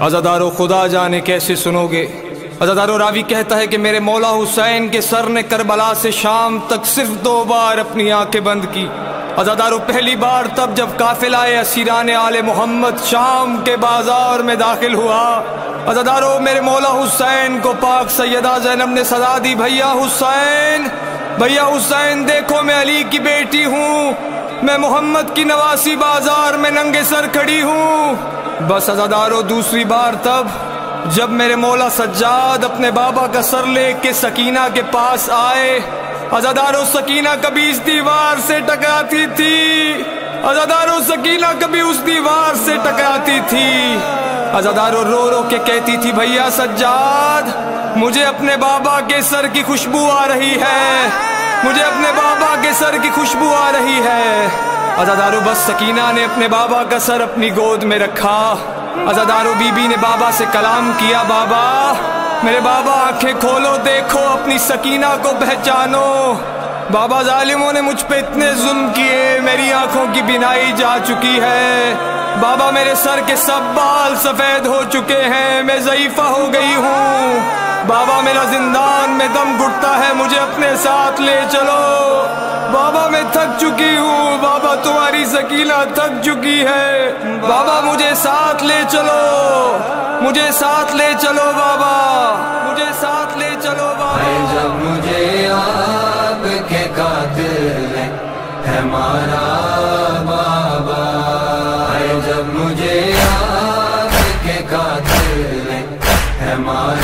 ازادارو خدا جانے کیسے سنو گے؟ ازادارو راوی کہتا ہے کہ میرے مولا حسین کے سر نے کربلا سے شام تک صرف دو بار اپنی آنکھیں بند کی۔ ازادارو پہلی بار تب جب قافلہ اسیران آل محمد شام کے بازار میں داخل ہوا۔ ازادارو میرے مولا حسین کو پاک سیدہ زینب نے صدا دی۔ بھیا حسین بھیا حسین، دیکھو میں علی کی بیٹی ہوں۔ میں محمد کی نواسی بازار میں ننگے سر کھڑی ہوں۔ بس ازادارو دوسری بار تب جب میرے مولا سجاد اپنے بابا کا سر لے کے سکینہ کے پاس آئے۔ ازادارو سکینہ کبھی اس دیوار سے ٹکراتی تھی۔ ازادارو سکینہ کبھی اس دیوار سے ٹکراتی تھی۔ ازادارو رو رو کے کہتی تھی، بھیا سجاد، مجھے اپنے بابا کے سر کی خوشبو آ رہی ہے۔ مجھے اپنے بابا کے سر کی خوشبو آ رہی ہے۔ ازادارو بس سکینہ نے اپنے بابا کا سر اپنی گود میں رکھا۔ ازادارو بی بی نے بابا سے کلام کیا، بابا، میرے بابا، آنکھیں کھولو، دیکھو، اپنی سکینہ کو پہچانو۔ بابا، ظالموں نے مجھ پہ اتنے ظلم کیے، میری آنکھوں کی بینائی جا چکی ہے۔ بابا، میرے سر کے سب بال سفید ہو چکے ہیں، میں ضعیفہ ہو گئی ہوں۔ بابا، میرا زندان میں دم گھٹتا ہے، مجھے اپنے ساتھ لے چلو۔ بابا میں تھک چکی ہوں، بابا تمہاری سکینہ تھک چکی ہے۔ بابا مجھے ساتھ لے چلو، مجھے ساتھ لے چلو بابا، مجھے ساتھ لے چلو بابا۔ اے جب مجھے آپ کے قاتل ہے ہمارا بابا۔ اے جب مجھے آپ کے قاتل ہے ہمارا